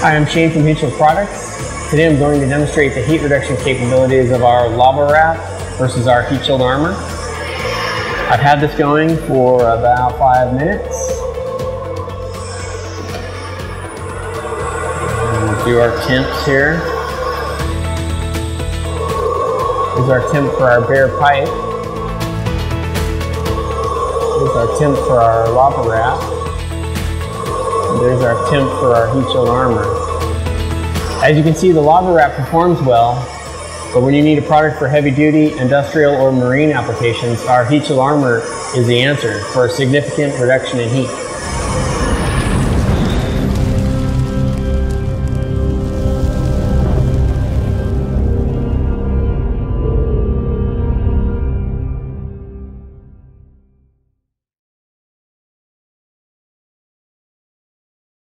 Hi, I'm Shane from Heatshield Products. Today I'm going to demonstrate the heat reduction capabilities of our lava wrap versus our heat shield armor. I've had this going for about five minutes. We'll do our temps here. Here's our temp for our bare pipe. Here's our temp for our lava wrap. There's our temp for our heat shield armor. As you can see, the lava wrap performs well, but when you need a product for heavy duty, industrial, or marine applications, our heat shield armor is the answer for a significant reduction in heat.